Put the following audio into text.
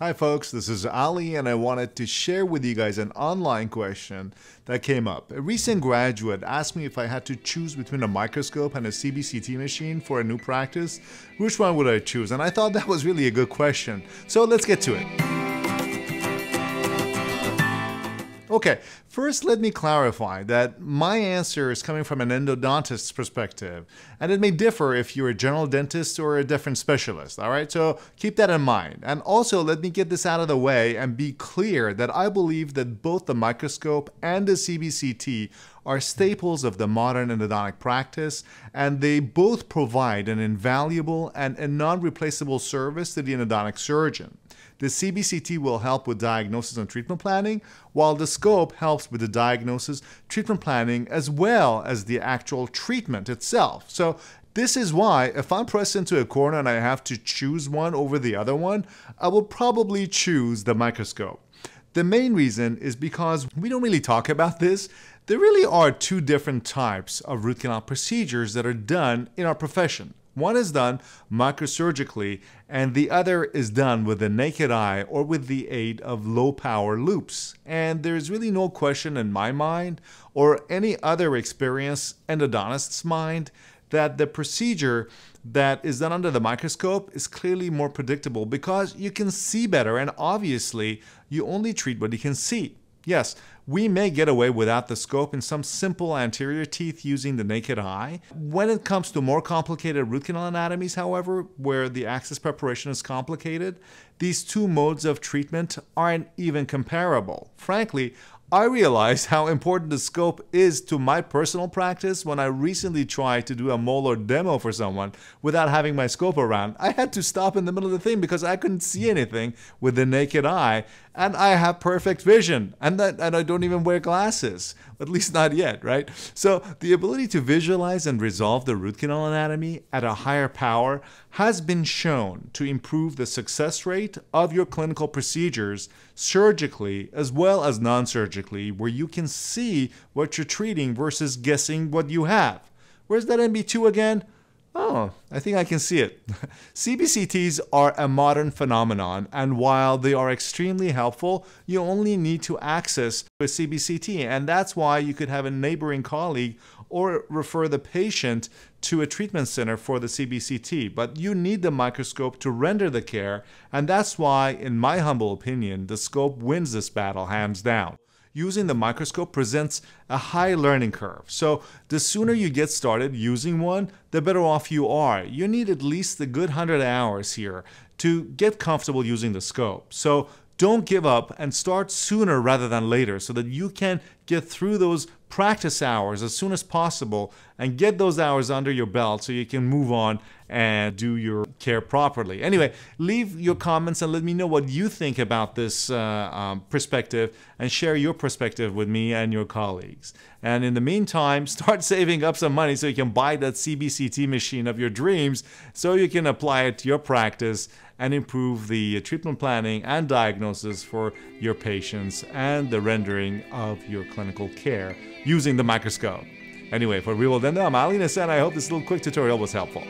Hi folks, this is Ali and I wanted to share with you guys an online question that came up. A recent graduate asked me if I had to choose between a microscope and a CBCT machine for a new practice, which one would I choose? And I thought that was really a good question. So let's get to it. Okay, first let me clarify that my answer is coming from an endodontist's perspective, and it may differ if you're a general dentist or a different specialist, all right? So keep that in mind. And also, let me get this out of the way and be clear that I believe that both the microscope and the CBCT are staples of the modern endodontic practice, and they both provide an invaluable and a non replaceable service to the endodontic surgeon. The CBCT will help with diagnosis and treatment planning, while the scope helps with the diagnosis, treatment planning, as well as the actual treatment itself. So this is why if I'm pressed into a corner and I have to choose one over the other one, I will probably choose the microscope. The main reason is because we don't really talk about this. There really are two different types of root canal procedures that are done in our profession. One is done microsurgically, and the other is done with the naked eye or with the aid of low power loupes. And there's really no question in my mind or any other experienced endodontist's mind that the procedure that is done under the microscope is clearly more predictable because you can see better and obviously you only treat what you can see. Yes, we may get away without the scope in some simple anterior teeth using the naked eye. When it comes to more complicated root canal anatomies, however, where the access preparation is complicated, these two modes of treatment aren't even comparable. Frankly, I realized how important the scope is to my personal practice when I recently tried to do a molar demo for someone without having my scope around. I had to stop in the middle of the thing because I couldn't see anything with the naked eye, and I have perfect vision, and that and I don't even wear glasses, at least not yet, right? So the ability to visualize and resolve the root canal anatomy at a higher power has been shown to improve the success rate of your clinical procedures surgically as well as non-surgically, where you can see what you're treating versus guessing what you have. Where's that MB2 again? Oh, I think I can see it. CBCTs are a modern phenomenon, and while they are extremely helpful, you only need to access a CBCT, and that's why you could have a neighboring colleague or refer the patient to a treatment center for the CBCT. But you need the microscope to render the care, and that's why, in my humble opinion, the scope wins this battle hands down using the microscope presents a high learning curve. So the sooner you get started using one, the better off you are. You need at least a good 100 hours here to get comfortable using the scope. So don't give up and start sooner rather than later so that you can get through those practice hours as soon as possible and get those hours under your belt so you can move on and do your care properly. Anyway, leave your comments and let me know what you think about this uh, um, perspective and share your perspective with me and your colleagues. And in the meantime, start saving up some money so you can buy that CBCT machine of your dreams so you can apply it to your practice and improve the treatment planning and diagnosis for your patients and the rendering of your clinical care using the microscope. Anyway, for Real Dendo, I'm Ali Nasseh. I hope this little quick tutorial was helpful.